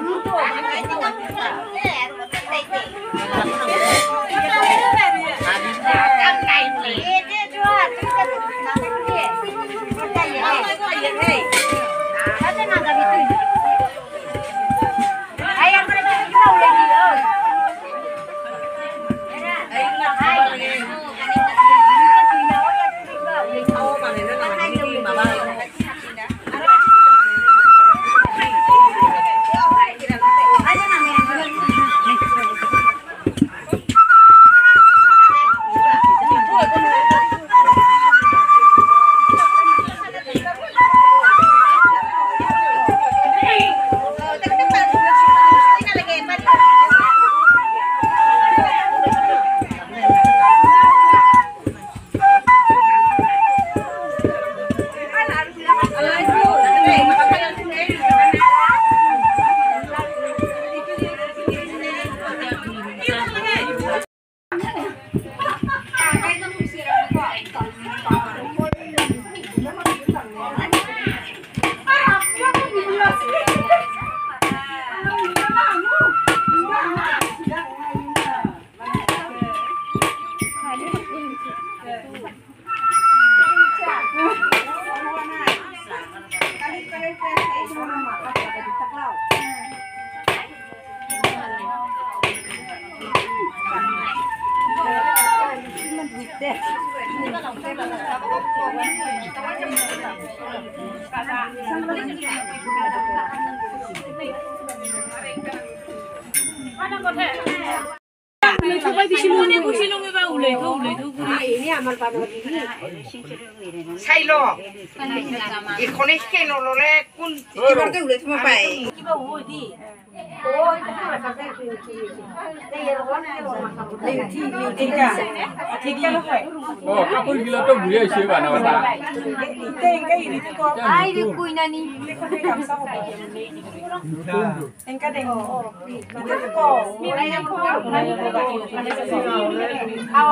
你给我们来你给我 চাই লোক এইখনে কেন ললে কোন কিবাকে উলিয়াই থব পায় কিবা হ'ব দি কাপড় গিলা তো ঘুরে আসে বানাবাটা আই রে কই নানি এনকা দেখো আও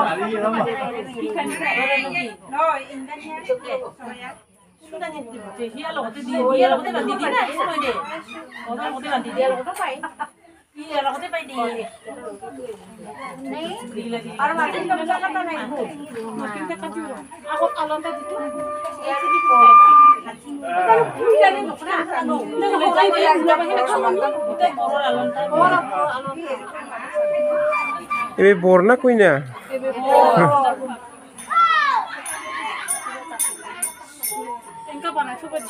Ini warna kuenya.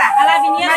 ล่ะ อะไรเป็นเนี่ยแหล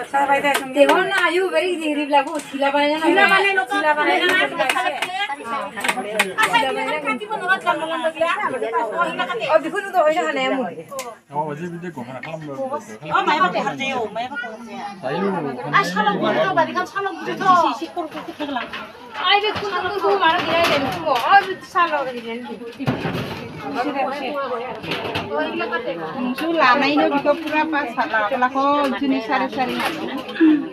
अच्छा भाई देखो ना आयु वेरी देरी लागो खिला बने ना खिला बने लोग खिला बने লানাই নিকা পুৰা পাঁচ লাখ লাখ চাৰে চাৰি lakh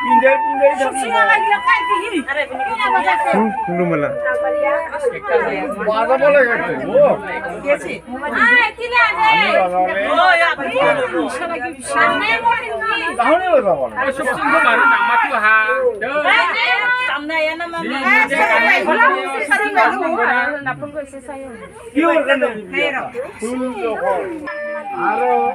Pindah pindah dah. Susila lagi yang kayak gini. Ada ini apa saja? Hmm, belum malah. Bahasa boleh kan? Oh. Iya sih. Ah, tidak ada. Oh ya, betul. Sana mau ini. Tahu ni lah kawan. Susila baru nama tu ha. Tamna ya nama. Kalau musik sering baru. Napun kau sesaya. Iya kan? Hero. Aro.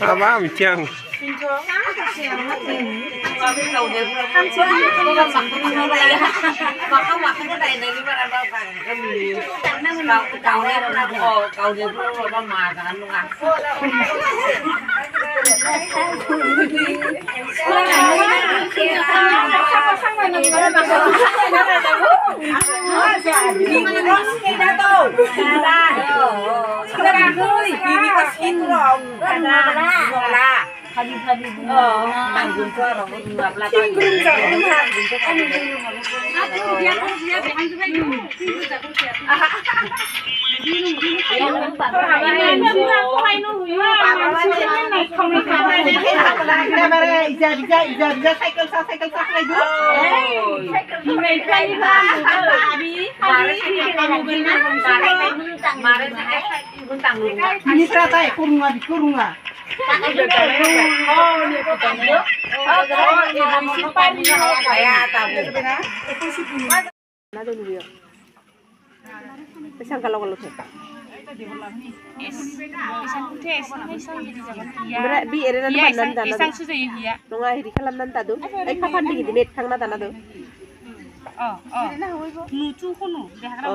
à ba mình chăng Hãy subscribe cho kênh Ghiền Mì Gõ Để không bỏ lỡ những video hấp dẫn Uy, bibigasin mo. Habib-habib mo. ini serata ya kurunga di kurunga pesan kalau kalau tuh Oh, oh. Oh,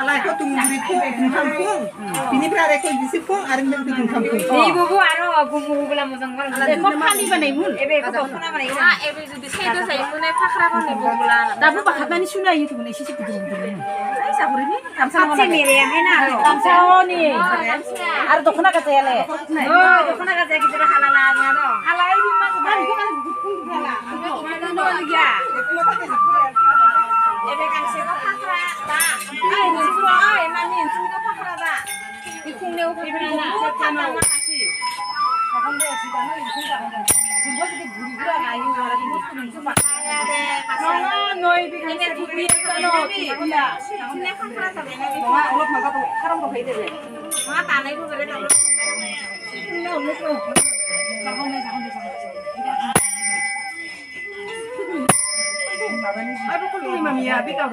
আলাই কত মুড়িতে খাম কো তিনি প্রারে কই দিছি phone আর man তো খাম কো এই বাবু আর গুমু গুলা মজং করে এখন খালি বানাই মুল এবে এত কথা বানাই হ্যাঁ এবে যদি সেই তো সাই মনে ফাখরা বনে গুমুলা দাবু বাহাত মানি শুনা ইতো মনে শিশি কুদুম দিন আইসা করে নি কামসা মনে আছে মেরে আমি না কামসা হনি আর দখনা কাছে এলে Ebe gangseko pakra ba. Ai ninsuko ai ma ninsuko pakra ba. Ikungneu pakra na. Pakra na kasi. Pakanda sida na ninsuko pakra. Simbo sidi buri bura na yu wala di ninsuko ninsuko ma. Mama noi bi gangseko buri kano bi. Kungneu pakra sabi na bi. Mama ulok maga tu. Karam tu kaide. Mama tanai tu kere tu. Kungneu ulok. Sakon deh sakon deh sakon. Ay, bakit hindi mamiyabi ka?